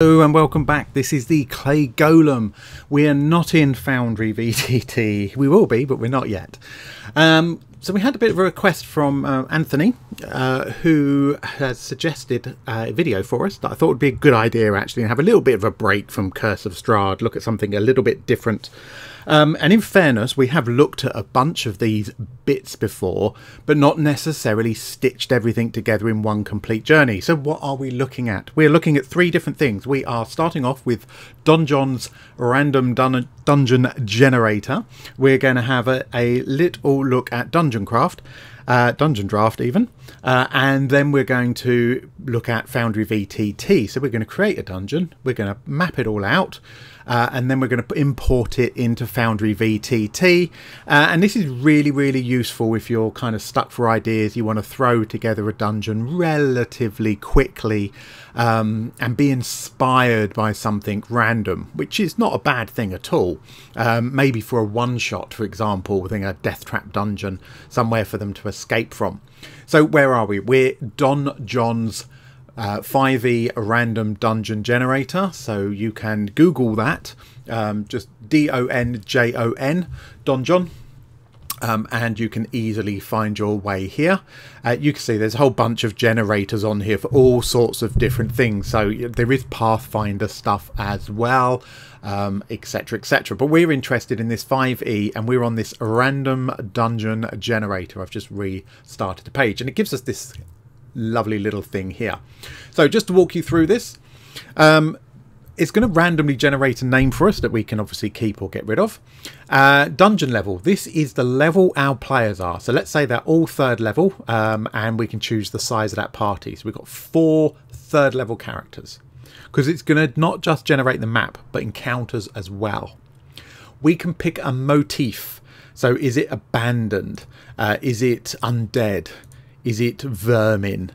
Hello and welcome back. This is the Clay Golem. We are not in Foundry VTT. We will be, but we're not yet. Um, so we had a bit of a request from uh, Anthony, uh, who has suggested a video for us that I thought would be a good idea actually, and have a little bit of a break from Curse of Strahd, look at something a little bit different um, and in fairness, we have looked at a bunch of these bits before, but not necessarily stitched everything together in one complete journey. So what are we looking at? We're looking at three different things. We are starting off with DonJon's random dun dungeon generator. We're going to have a, a little look at Dungeon Craft. Uh, dungeon draft even uh, and then we're going to look at foundry vtt so we're going to create a dungeon we're going to map it all out uh, and then we're going to import it into Foundry VTT. Uh, and this is really, really useful if you're kind of stuck for ideas, you want to throw together a dungeon relatively quickly um, and be inspired by something random, which is not a bad thing at all. Um, maybe for a one shot, for example, within a death trap dungeon, somewhere for them to escape from. So, where are we? We're DonJon's uh, 5e random dungeon generator. So you can Google that, um, just D O N J O N, DonJon. Um, and you can easily find your way here. Uh, you can see there's a whole bunch of generators on here for all sorts of different things. So there is Pathfinder stuff as well, etc., um, etc. Et but we're interested in this 5e and we're on this random dungeon generator. I've just restarted the page and it gives us this lovely little thing here. So just to walk you through this, um, it's going to randomly generate a name for us that we can obviously keep or get rid of. Uh, dungeon level. This is the level our players are. So let's say they're all third level um, and we can choose the size of that party. So we've got four third level characters because it's going to not just generate the map but encounters as well. We can pick a motif. So is it abandoned? Uh, is it undead? Is it vermin?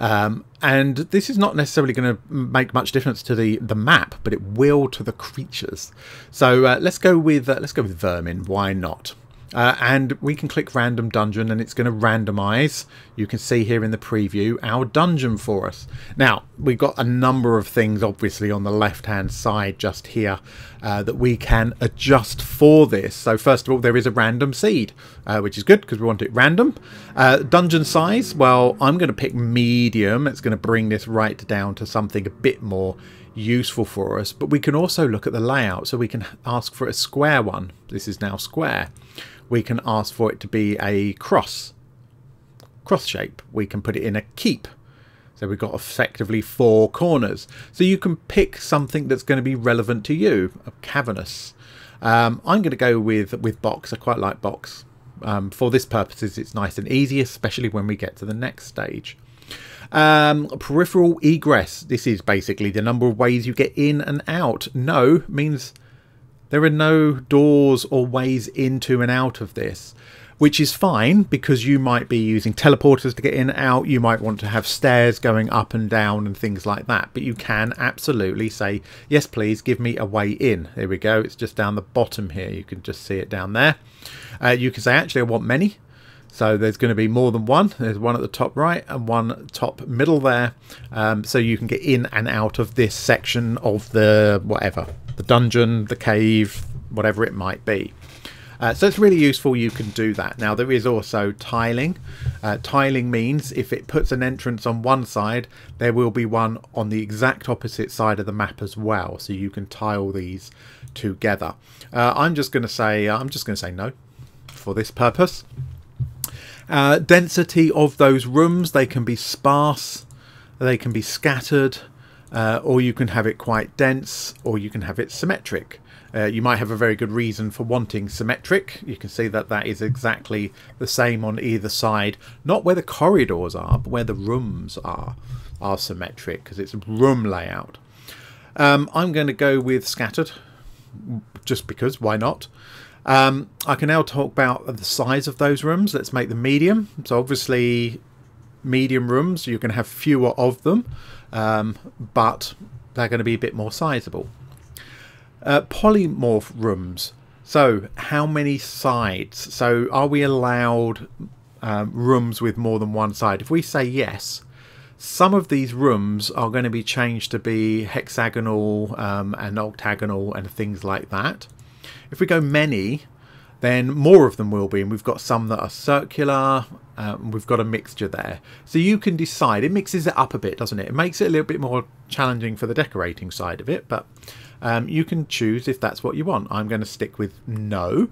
Um, and this is not necessarily going to make much difference to the the map, but it will to the creatures. So uh, let's go with uh, let's go with vermin. Why not? Uh, and we can click random dungeon and it's going to randomize. You can see here in the preview our dungeon for us. Now we've got a number of things obviously on the left hand side just here uh, that we can adjust for this. So first of all there is a random seed uh, which is good because we want it random. Uh, dungeon size well I'm going to pick medium. It's going to bring this right down to something a bit more useful for us. But we can also look at the layout. So we can ask for a square one. This is now square we can ask for it to be a cross cross shape. We can put it in a keep. So we've got effectively four corners. So you can pick something that's going to be relevant to you a cavernous. Um, I'm going to go with with box. I quite like box. Um, for this purposes it's nice and easy especially when we get to the next stage. Um, peripheral egress. This is basically the number of ways you get in and out. No means there are no doors or ways into and out of this, which is fine because you might be using teleporters to get in and out. You might want to have stairs going up and down and things like that. But you can absolutely say, yes, please give me a way in. There we go. It's just down the bottom here. You can just see it down there. Uh, you can say, actually, I want many. So there's going to be more than one. There's one at the top right and one top middle there. Um, so you can get in and out of this section of the whatever the dungeon, the cave, whatever it might be. Uh, so it's really useful you can do that. Now there is also tiling. Uh, tiling means if it puts an entrance on one side, there will be one on the exact opposite side of the map as well. So you can tile these together. Uh, I'm just going to say I'm just going to say no for this purpose. Uh, density of those rooms, they can be sparse, they can be scattered, uh, or you can have it quite dense, or you can have it symmetric. Uh, you might have a very good reason for wanting symmetric. You can see that that is exactly the same on either side. Not where the corridors are, but where the rooms are, are symmetric because it's room layout. Um, I'm going to go with scattered, just because, why not? Um, I can now talk about the size of those rooms. Let's make them medium. So obviously medium rooms, you can have fewer of them um, but they're going to be a bit more sizable. Uh, polymorph rooms. So how many sides? So are we allowed um, rooms with more than one side? If we say yes, some of these rooms are going to be changed to be hexagonal um, and octagonal and things like that. If we go many, then more of them will be, and we've got some that are circular, um, we've got a mixture there. So you can decide, it mixes it up a bit, doesn't it? It makes it a little bit more challenging for the decorating side of it, but um, you can choose if that's what you want. I'm going to stick with no.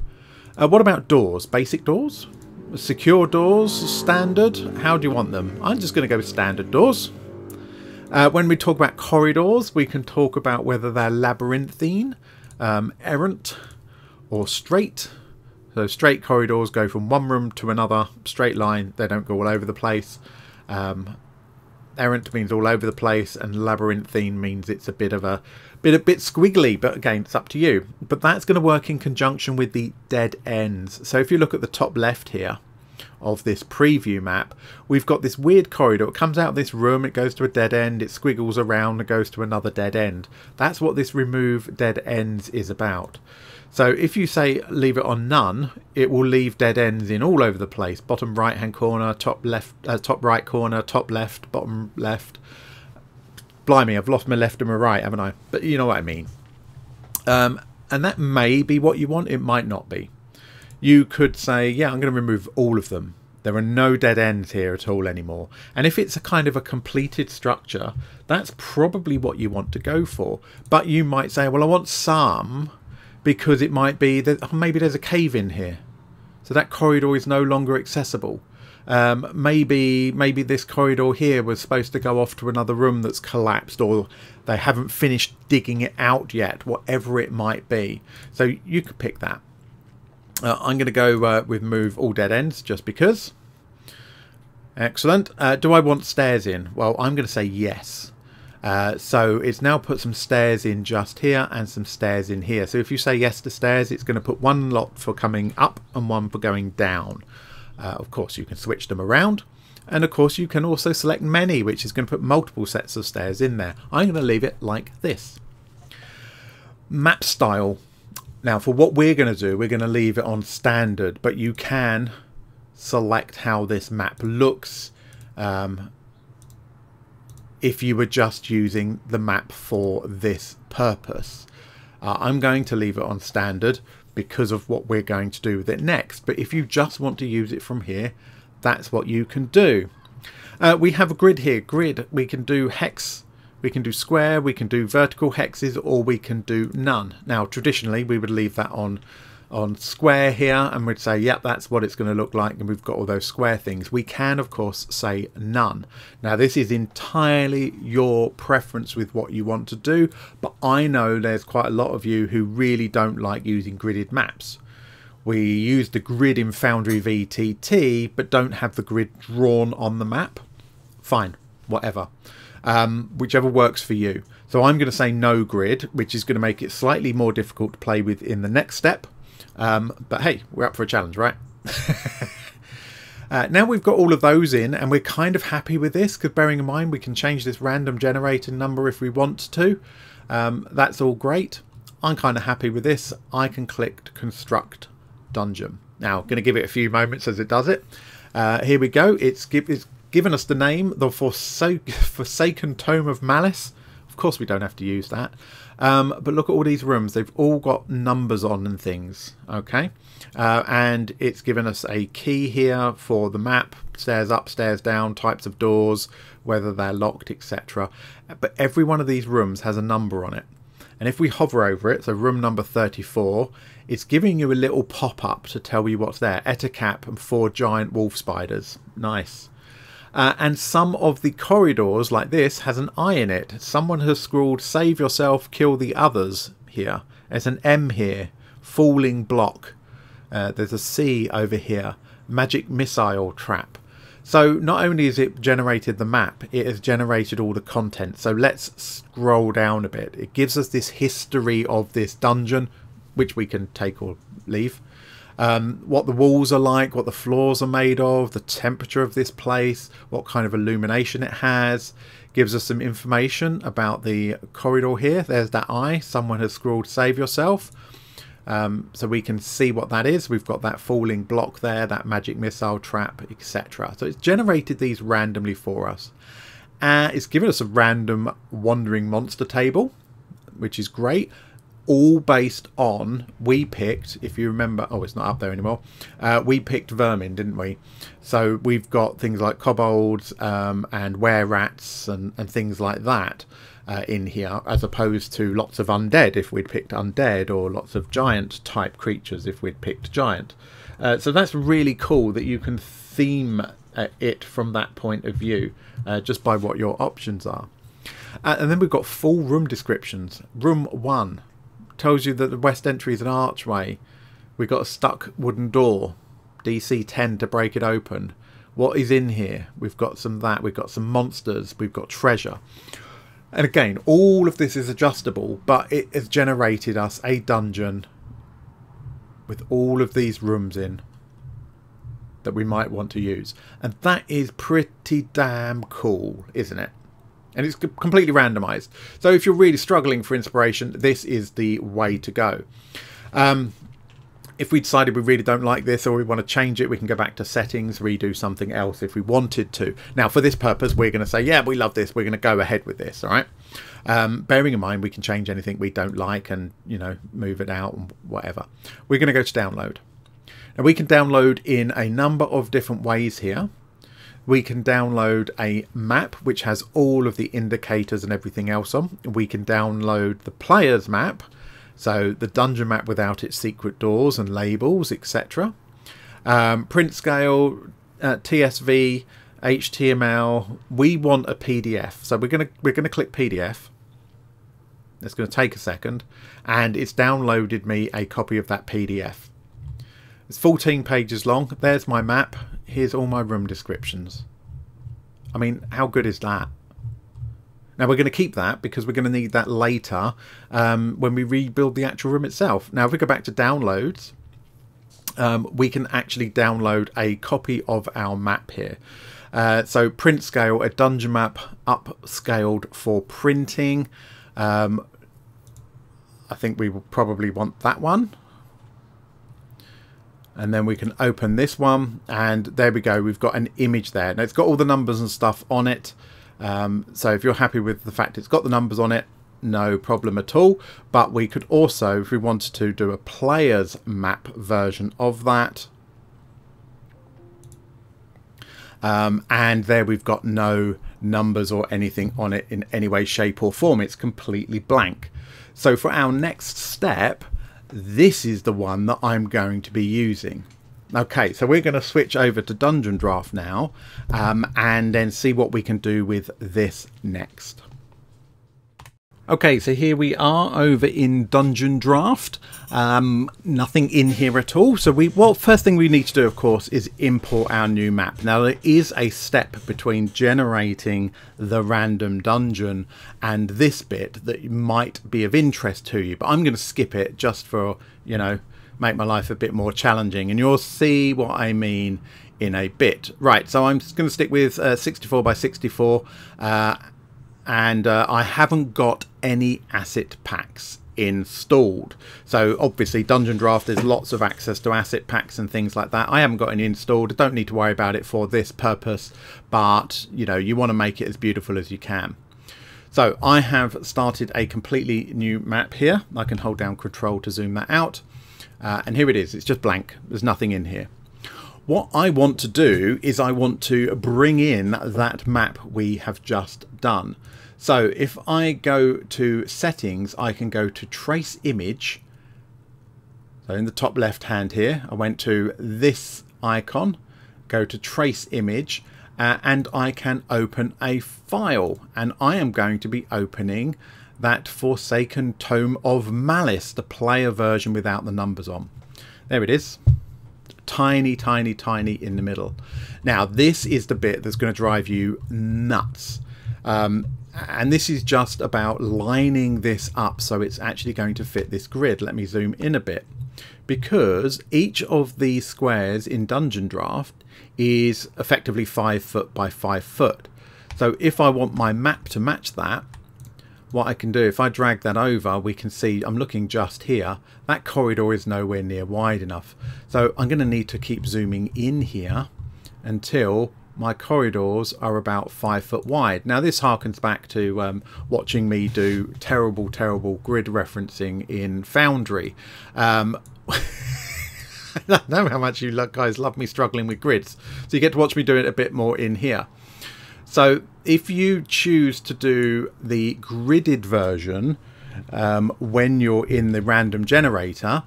Uh, what about doors? Basic doors? Secure doors? Standard? How do you want them? I'm just going to go with standard doors. Uh, when we talk about corridors, we can talk about whether they're labyrinthine, um, errant, or straight. So straight corridors go from one room to another, straight line. They don't go all over the place. Um, errant means all over the place, and labyrinthine means it's a bit of a bit a bit squiggly. But again, it's up to you. But that's going to work in conjunction with the dead ends. So if you look at the top left here of this preview map, we've got this weird corridor. It comes out of this room, it goes to a dead end, it squiggles around and goes to another dead end. That's what this remove dead ends is about. So if you say leave it on none, it will leave dead ends in all over the place. Bottom right hand corner, top left, uh, top right corner, top left, bottom left. Blimey, I've lost my left and my right, haven't I? But you know what I mean. Um, and that may be what you want. It might not be. You could say, yeah, I'm going to remove all of them. There are no dead ends here at all anymore. And if it's a kind of a completed structure, that's probably what you want to go for. But you might say, well, I want some because it might be that oh, maybe there's a cave in here. So that corridor is no longer accessible. Um, maybe maybe this corridor here was supposed to go off to another room that's collapsed or they haven't finished digging it out yet, whatever it might be. So you could pick that. Uh, I'm going to go uh, with move all dead ends just because. Excellent. Uh, do I want stairs in? Well, I'm going to say yes. Uh, so it's now put some stairs in just here and some stairs in here. So if you say yes to stairs, it's going to put one lot for coming up and one for going down. Uh, of course, you can switch them around. And of course, you can also select many, which is going to put multiple sets of stairs in there. I'm going to leave it like this. Map style. Now, for what we're going to do, we're going to leave it on standard, but you can select how this map looks. Um, if you were just using the map for this purpose. Uh, I'm going to leave it on standard because of what we're going to do with it next. But if you just want to use it from here, that's what you can do. Uh, we have a grid here. Grid, we can do hex, we can do square, we can do vertical hexes, or we can do none. Now, traditionally, we would leave that on on square here and we'd say yep that's what it's going to look like and we've got all those square things. We can of course say none. Now this is entirely your preference with what you want to do but I know there's quite a lot of you who really don't like using gridded maps. We use the grid in Foundry VTT but don't have the grid drawn on the map. Fine whatever. Um, whichever works for you. So I'm going to say no grid which is going to make it slightly more difficult to play with in the next step um, but hey, we're up for a challenge, right? uh, now we've got all of those in and we're kind of happy with this because bearing in mind we can change this random generator number if we want to. Um, that's all great. I'm kind of happy with this. I can click construct dungeon. Now, going to give it a few moments as it does it. Uh, here we go. It's, give, it's given us the name, the Forsaken Tome of Malice. Of course, we don't have to use that. Um, but look at all these rooms. They've all got numbers on and things. Okay. Uh, and it's given us a key here for the map. Stairs up, stairs down, types of doors, whether they're locked, etc. But every one of these rooms has a number on it. And if we hover over it, so room number 34, it's giving you a little pop-up to tell you what's there. Ettercap and four giant wolf spiders. Nice. Uh, and some of the corridors, like this, has an I in it. Someone has scrawled, save yourself, kill the others here. There's an M here, falling block. Uh, there's a C over here, magic missile trap. So not only has it generated the map, it has generated all the content. So let's scroll down a bit. It gives us this history of this dungeon, which we can take or leave um, what the walls are like, what the floors are made of, the temperature of this place, what kind of illumination it has. Gives us some information about the corridor here. There's that eye. Someone has scrawled save yourself. Um, so we can see what that is. We've got that falling block there, that magic missile trap, etc. So it's generated these randomly for us. uh, it's given us a random wandering monster table, which is great. All based on we picked, if you remember, oh, it's not up there anymore. Uh, we picked vermin, didn't we? So we've got things like kobolds um, and were rats and, and things like that uh, in here, as opposed to lots of undead if we'd picked undead, or lots of giant type creatures if we'd picked giant. Uh, so that's really cool that you can theme uh, it from that point of view, uh, just by what your options are. Uh, and then we've got full room descriptions. Room 1 tells you that the west entry is an archway. We've got a stuck wooden door, DC 10 to break it open. What is in here? We've got some that, we've got some monsters, we've got treasure. And again, all of this is adjustable, but it has generated us a dungeon with all of these rooms in that we might want to use. And that is pretty damn cool, isn't it? And it's completely randomized. So if you're really struggling for inspiration, this is the way to go. Um, if we decided we really don't like this or we want to change it, we can go back to settings, redo something else if we wanted to. Now, for this purpose, we're going to say, yeah, we love this. We're going to go ahead with this, all right? Um, bearing in mind, we can change anything we don't like and, you know, move it out and whatever. We're going to go to download. Now, we can download in a number of different ways here. We can download a map which has all of the indicators and everything else on. We can download the player's map, so the dungeon map without its secret doors and labels, etc. Um, print scale, uh, TSV, HTML. We want a PDF, so we're gonna we're gonna click PDF. It's going to take a second, and it's downloaded me a copy of that PDF. It's 14 pages long. There's my map. Here's all my room descriptions. I mean, how good is that? Now we're going to keep that because we're going to need that later um, when we rebuild the actual room itself. Now if we go back to downloads, um, we can actually download a copy of our map here. Uh, so print scale, a dungeon map upscaled for printing. Um, I think we will probably want that one. And then we can open this one and there we go. We've got an image there. Now it's got all the numbers and stuff on it. Um, so if you're happy with the fact it's got the numbers on it, no problem at all. But we could also, if we wanted to, do a player's map version of that. Um, and there we've got no numbers or anything on it in any way, shape or form. It's completely blank. So for our next step, this is the one that I'm going to be using. Okay, so we're going to switch over to Dungeon Draft now um, and then see what we can do with this next. Okay, so here we are over in Dungeon Draft. Um, nothing in here at all. So we, well, first thing we need to do, of course, is import our new map. Now there is a step between generating the random dungeon and this bit that might be of interest to you, but I'm going to skip it just for, you know, make my life a bit more challenging. And you'll see what I mean in a bit. Right, so I'm just going to stick with uh, 64 by 64. Uh, and uh, I haven't got any asset packs installed. So obviously Dungeon Draft there's lots of access to asset packs and things like that. I haven't got any installed. I don't need to worry about it for this purpose, but you know, you want to make it as beautiful as you can. So I have started a completely new map here. I can hold down control to zoom that out. Uh, and here it is. It's just blank. There's nothing in here. What I want to do is I want to bring in that map we have just done. So if I go to settings, I can go to trace image. So in the top left hand here, I went to this icon, go to trace image, uh, and I can open a file. And I am going to be opening that Forsaken Tome of Malice, the player version without the numbers on. There it is. Tiny, tiny, tiny in the middle. Now, this is the bit that's going to drive you nuts. Um, and this is just about lining this up so it's actually going to fit this grid. Let me zoom in a bit. Because each of these squares in Dungeon Draft is effectively 5 foot by 5 foot. So if I want my map to match that, what I can do, if I drag that over, we can see, I'm looking just here, that corridor is nowhere near wide enough. So I'm going to need to keep zooming in here until my corridors are about five foot wide. Now this harkens back to um, watching me do terrible, terrible grid referencing in Foundry. Um, I don't know how much you guys love me struggling with grids. So you get to watch me do it a bit more in here. So if you choose to do the gridded version um, when you're in the random generator,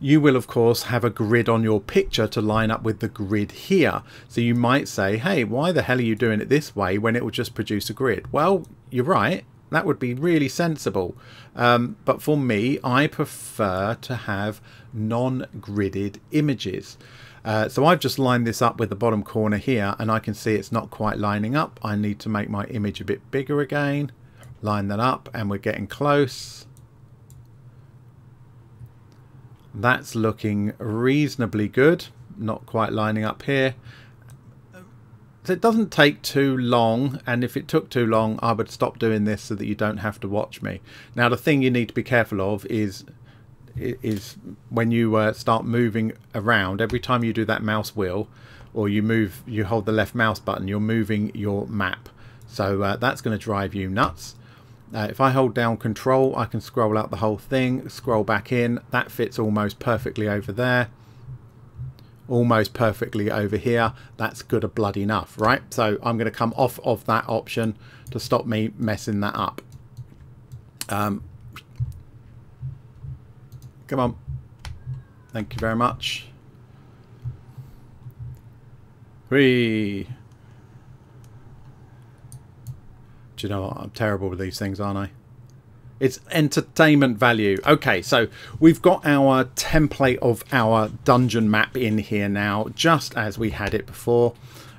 you will of course have a grid on your picture to line up with the grid here. So you might say, hey, why the hell are you doing it this way when it will just produce a grid? Well, you're right. That would be really sensible. Um, but for me, I prefer to have non-gridded images. Uh, so I've just lined this up with the bottom corner here and I can see it's not quite lining up. I need to make my image a bit bigger again. Line that up and we're getting close. That's looking reasonably good. Not quite lining up here. It doesn't take too long, and if it took too long, I would stop doing this so that you don't have to watch me. Now, the thing you need to be careful of is is when you uh, start moving around. Every time you do that mouse wheel, or you move, you hold the left mouse button, you're moving your map. So uh, that's going to drive you nuts. Uh, if I hold down control, I can scroll out the whole thing, scroll back in. That fits almost perfectly over there. Almost perfectly over here. That's good a blood enough, right? So I'm going to come off of that option to stop me messing that up. Um, come on. Thank you very much. Whee! Do you know what? I'm terrible with these things, aren't I? It's entertainment value. Okay, so we've got our template of our dungeon map in here now, just as we had it before.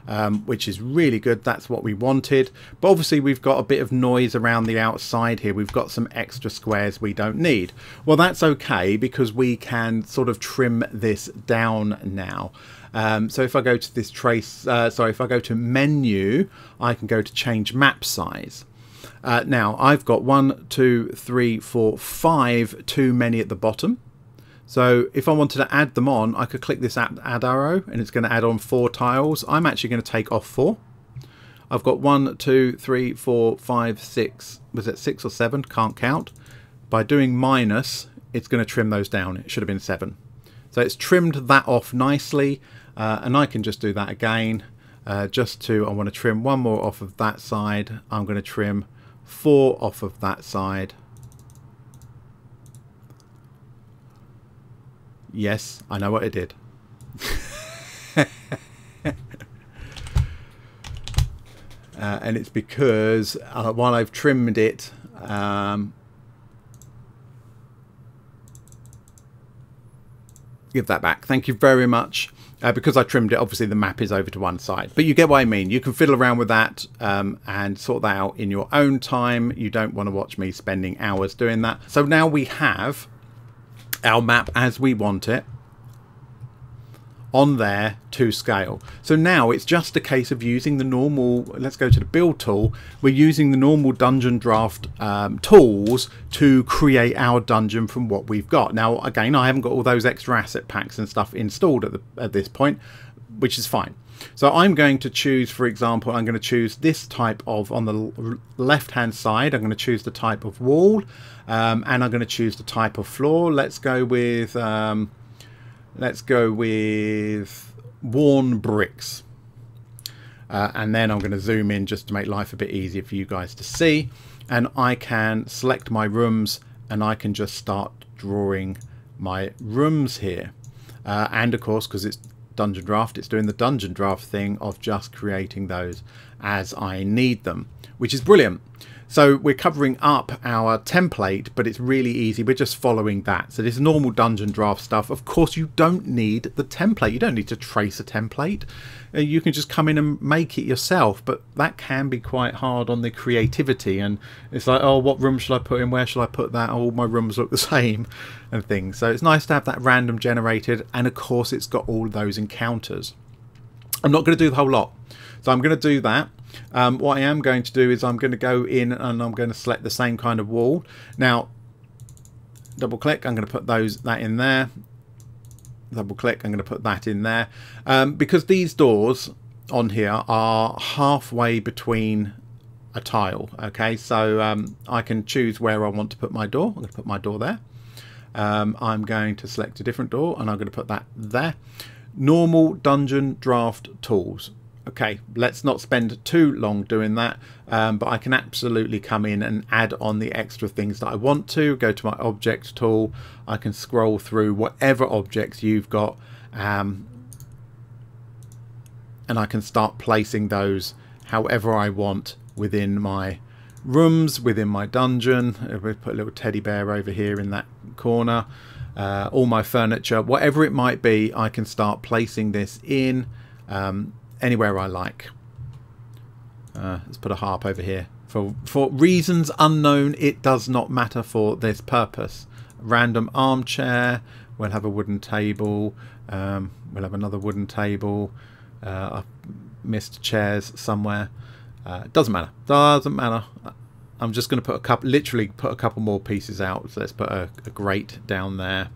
Um, which is really good. That's what we wanted. But obviously we've got a bit of noise around the outside here. We've got some extra squares we don't need. Well, that's okay because we can sort of trim this down now. Um, so if I go to this trace, uh, sorry, if I go to menu, I can go to change map size. Uh, now I've got one, two, three, four, five too many at the bottom. So if I wanted to add them on, I could click this add, add arrow and it's going to add on four tiles. I'm actually going to take off four. I've got one, two, three, four, five, six. Was it six or seven? Can't count. By doing minus, it's going to trim those down. It should have been seven. So it's trimmed that off nicely uh, and I can just do that again uh, just to I want to trim one more off of that side I'm going to trim four off of that side yes I know what it did uh, and it's because uh, while I've trimmed it um, give that back. Thank you very much. Uh, because I trimmed it, obviously the map is over to one side. But you get what I mean. You can fiddle around with that um, and sort that out in your own time. You don't want to watch me spending hours doing that. So now we have our map as we want it on there to scale. So now it's just a case of using the normal, let's go to the build tool, we're using the normal dungeon draft um, tools to create our dungeon from what we've got. Now again, I haven't got all those extra asset packs and stuff installed at, the, at this point, which is fine. So I'm going to choose, for example, I'm going to choose this type of, on the left hand side, I'm going to choose the type of wall um, and I'm going to choose the type of floor. Let's go with, um, Let's go with worn bricks. Uh, and then I'm going to zoom in just to make life a bit easier for you guys to see. And I can select my rooms and I can just start drawing my rooms here. Uh, and of course, because it's Dungeon Draft, it's doing the Dungeon Draft thing of just creating those as I need them, which is brilliant. So we're covering up our template, but it's really easy. We're just following that. So this normal dungeon draft stuff, of course, you don't need the template. You don't need to trace a template. Uh, you can just come in and make it yourself, but that can be quite hard on the creativity. And it's like, oh, what room shall I put in? Where shall I put that? All my rooms look the same and things. So it's nice to have that random generated. And of course, it's got all those encounters. I'm not going to do the whole lot. So I'm going to do that um, what I am going to do is I'm going to go in and I'm going to select the same kind of wall. Now, double click, I'm going to put those that in there. Double click, I'm going to put that in there. Um, because these doors on here are halfway between a tile. Okay, so um, I can choose where I want to put my door. I'm going to put my door there. Um, I'm going to select a different door and I'm going to put that there. Normal dungeon draft tools. Okay, let's not spend too long doing that, um, but I can absolutely come in and add on the extra things that I want to. Go to my object tool. I can scroll through whatever objects you've got um, and I can start placing those however I want within my rooms, within my dungeon. We put a little teddy bear over here in that corner. Uh, all my furniture, whatever it might be, I can start placing this in um, anywhere I like. Uh, let's put a harp over here. For, for reasons unknown, it does not matter for this purpose. Random armchair, we'll have a wooden table, um, we'll have another wooden table, uh, I missed chairs somewhere. Uh, doesn't matter. Doesn't matter. I'm just going to put a couple, literally put a couple more pieces out. So let's put a, a grate down there,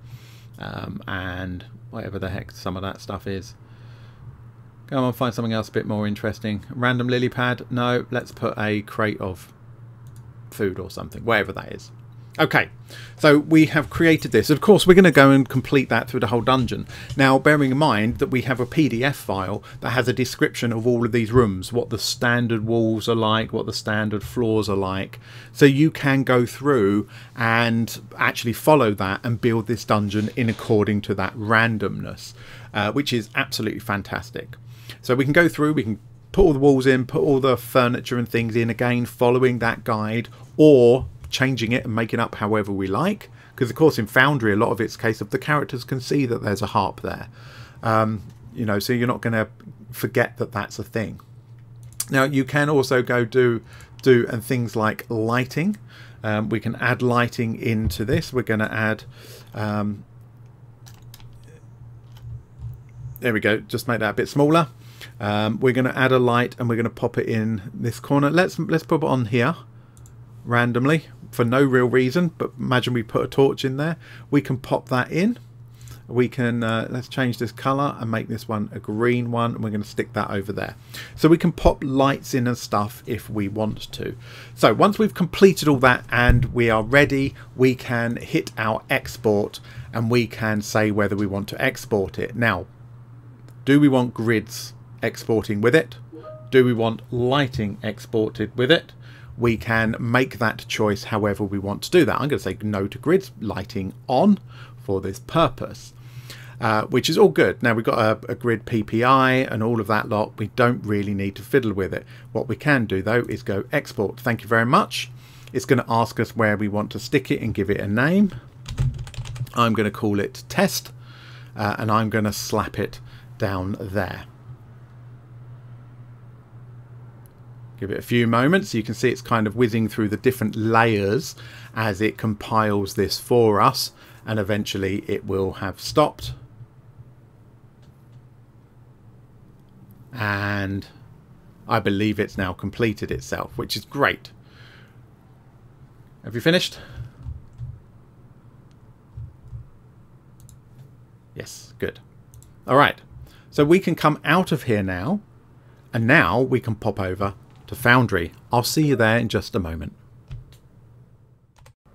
um, and whatever the heck some of that stuff is. Go on, find something else a bit more interesting. Random lily pad. No, let's put a crate of food or something, whatever that is. Okay, so we have created this. Of course, we're going to go and complete that through the whole dungeon. Now, bearing in mind that we have a PDF file that has a description of all of these rooms, what the standard walls are like, what the standard floors are like. So you can go through and actually follow that and build this dungeon in according to that randomness, uh, which is absolutely fantastic. So we can go through, we can put all the walls in, put all the furniture and things in again, following that guide, or changing it and making up however we like. Because of course in Foundry a lot of it's case of the characters can see that there's a harp there. Um, you know, so you're not going to forget that that's a thing. Now you can also go do do and things like lighting. Um, we can add lighting into this. We're going to add. Um, there we go. Just make that a bit smaller. Um, we're going to add a light and we're going to pop it in this corner. Let's let's pop it on here randomly for no real reason, but imagine we put a torch in there. We can pop that in. We can, uh, let's change this color and make this one a green one. And we're going to stick that over there. So we can pop lights in and stuff if we want to. So once we've completed all that and we are ready, we can hit our export and we can say whether we want to export it. Now, do we want grids exporting with it? Do we want lighting exported with it? we can make that choice however we want to do that. I'm going to say no to grids lighting on for this purpose. Uh, which is all good. Now we've got a, a, grid PPI and all of that lot. We don't really need to fiddle with it. What we can do though is go export. Thank you very much. It's going to ask us where we want to stick it and give it a name. I'm going to call it test uh, and I'm going to slap it down there. Give it a few moments. You can see it's kind of whizzing through the different layers as it compiles this for us and eventually it will have stopped. And I believe it's now completed itself, which is great. Have you finished? Yes, good. All right, so we can come out of here now, and now we can pop over to Foundry. I'll see you there in just a moment.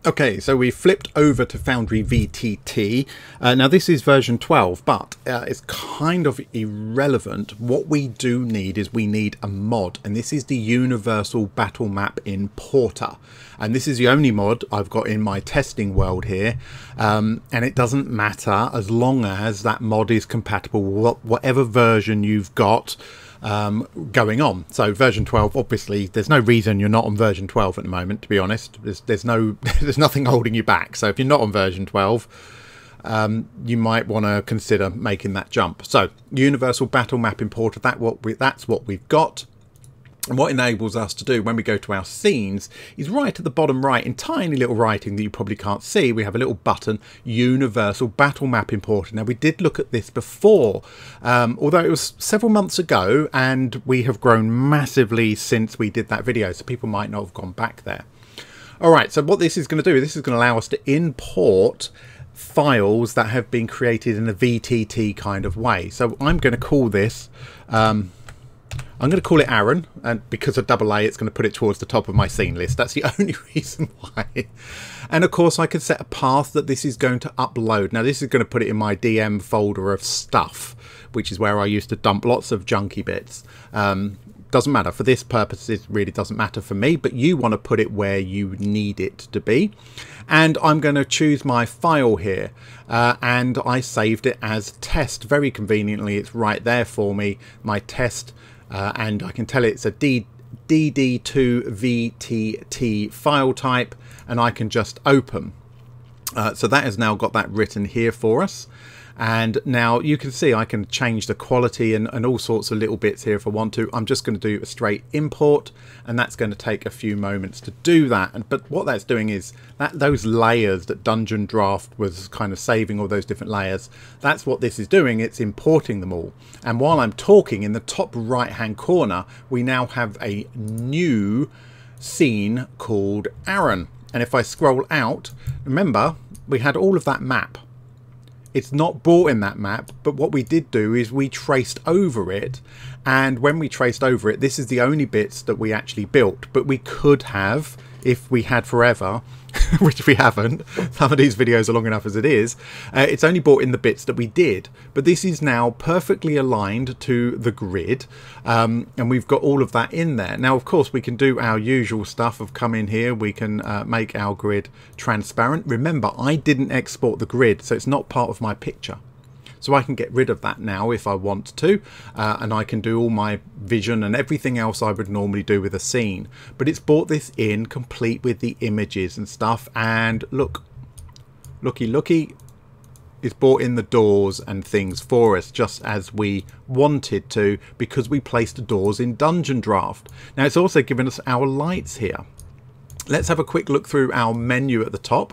Okay, so we flipped over to Foundry VTT. Uh, now this is version 12, but uh, it's kind of irrelevant. What we do need is we need a mod, and this is the Universal Battle Map Importer. And this is the only mod I've got in my testing world here. Um, and it doesn't matter as long as that mod is compatible with whatever version you've got um, going on. So version 12, obviously, there's no reason you're not on version 12 at the moment. To be honest, there's there's no there's nothing holding you back. So if you're not on version 12. Um, you might want to consider making that jump. So, Universal Battle Map Importer, that what we, that's what we've got. And what enables us to do when we go to our scenes is right at the bottom right in tiny little writing that you probably can't see. We have a little button, Universal Battle Map Importer. Now we did look at this before, um, although it was several months ago and we have grown massively since we did that video. So people might not have gone back there. All right, so what this is going to do, this is going to allow us to import files that have been created in a VTT kind of way. So I'm going to call this... Um, I'm going to call it Aaron, and because of double A, it's going to put it towards the top of my scene list. That's the only reason why. And of course, I can set a path that this is going to upload. Now, this is going to put it in my DM folder of stuff, which is where I used to dump lots of junky bits. Um, doesn't matter for this purpose it really doesn't matter for me but you want to put it where you need it to be and I'm going to choose my file here uh, and I saved it as test very conveniently it's right there for me my test uh, and I can tell it's a D DD2VTT file type and I can just open. Uh, so that has now got that written here for us and now you can see I can change the quality and, and all sorts of little bits here if I want to. I'm just going to do a straight import and that's going to take a few moments to do that. And But what that's doing is that those layers that Dungeon Draft was kind of saving all those different layers, that's what this is doing. It's importing them all. And while I'm talking in the top right hand corner, we now have a new scene called Aaron. And if I scroll out, remember we had all of that map it's not bought in that map, but what we did do is we traced over it. And when we traced over it, this is the only bits that we actually built. But we could have, if we had forever, which we haven't. Some of these videos are long enough as it is. Uh, it's only brought in the bits that we did. But this is now perfectly aligned to the grid. Um, and we've got all of that in there. Now, of course, we can do our usual stuff of come in here. We can uh, make our grid transparent. Remember, I didn't export the grid, so it's not part of my picture. So I can get rid of that now if I want to, uh, and I can do all my vision and everything else I would normally do with a scene. But it's brought this in complete with the images and stuff, and look, looky looky, it's brought in the doors and things for us just as we wanted to because we placed the doors in Dungeon Draft. Now it's also given us our lights here. Let's have a quick look through our menu at the top.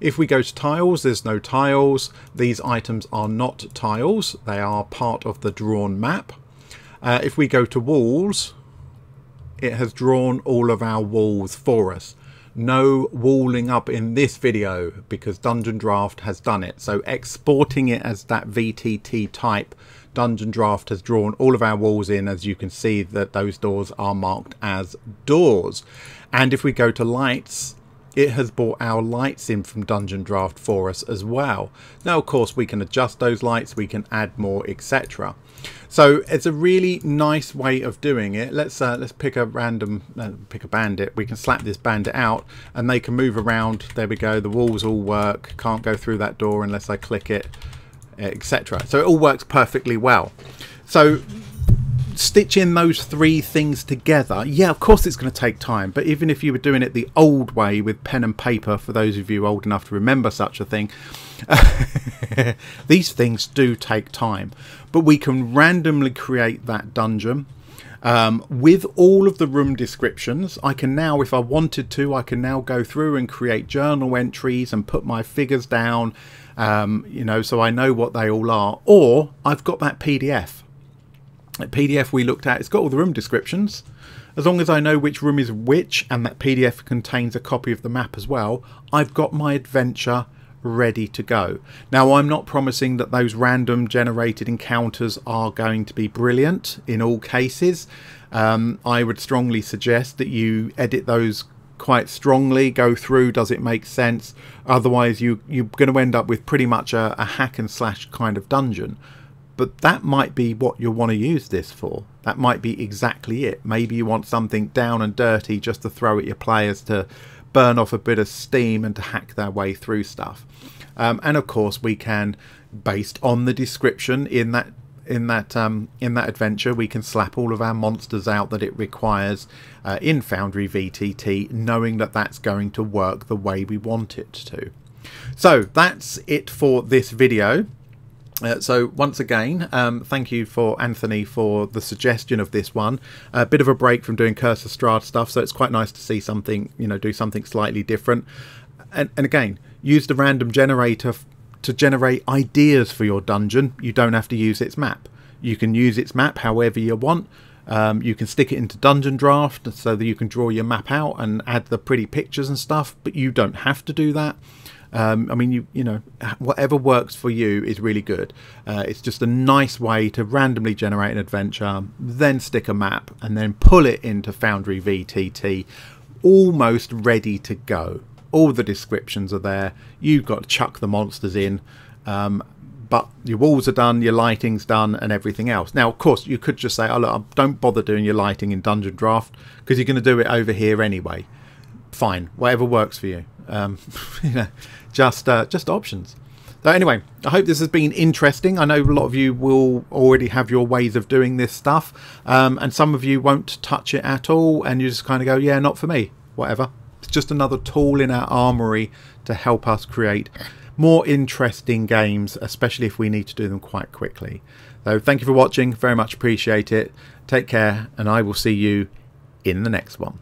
If we go to tiles, there's no tiles. These items are not tiles. They are part of the drawn map. Uh, if we go to walls, it has drawn all of our walls for us. No walling up in this video because Dungeon Draft has done it. So exporting it as that VTT type, Dungeon Draft has drawn all of our walls in as you can see that those doors are marked as doors. And if we go to lights, it has brought our lights in from Dungeon Draft for us as well. Now, of course, we can adjust those lights, we can add more, etc. So it's a really nice way of doing it. Let's uh, let's pick a random, uh, pick a bandit. We can slap this bandit out, and they can move around. There we go. The walls all work. Can't go through that door unless I click it, etc. So it all works perfectly well. So stitching those three things together, yeah, of course it's going to take time. But even if you were doing it the old way with pen and paper, for those of you old enough to remember such a thing, these things do take time. But we can randomly create that dungeon. Um, with all of the room descriptions, I can now, if I wanted to, I can now go through and create journal entries and put my figures down, um, you know, so I know what they all are. Or I've got that PDF PDF we looked at, it's got all the room descriptions. As long as I know which room is which and that PDF contains a copy of the map as well, I've got my adventure ready to go. Now I'm not promising that those random generated encounters are going to be brilliant in all cases. Um, I would strongly suggest that you edit those quite strongly, go through, does it make sense? Otherwise you, you're going to end up with pretty much a, a hack and slash kind of dungeon but that might be what you'll want to use this for. That might be exactly it. Maybe you want something down and dirty just to throw at your players to burn off a bit of steam and to hack their way through stuff. Um, and of course, we can, based on the description in that in that um, in that adventure, we can slap all of our monsters out that it requires uh, in Foundry VTT, knowing that that's going to work the way we want it to. So that's it for this video. Uh, so once again, um, thank you for Anthony for the suggestion of this one. A bit of a break from doing Curse of Strahd stuff, so it's quite nice to see something, you know, do something slightly different. And, and again, use the random generator to generate ideas for your dungeon. You don't have to use its map. You can use its map however you want. Um, you can stick it into Dungeon Draft so that you can draw your map out and add the pretty pictures and stuff, but you don't have to do that. Um, I mean, you you know, whatever works for you is really good. Uh, it's just a nice way to randomly generate an adventure, then stick a map, and then pull it into Foundry VTT, almost ready to go. All the descriptions are there. You've got to chuck the monsters in. Um, but your walls are done, your lighting's done, and everything else. Now, of course, you could just say, "Oh, look, don't bother doing your lighting in Dungeon Draft because you're going to do it over here anyway." Fine, whatever works for you. Um, you know, just uh, just options. So anyway, I hope this has been interesting. I know a lot of you will already have your ways of doing this stuff, um, and some of you won't touch it at all, and you just kind of go, "Yeah, not for me." Whatever. It's just another tool in our armory to help us create more interesting games, especially if we need to do them quite quickly. So thank you for watching, very much appreciate it. Take care, and I will see you in the next one.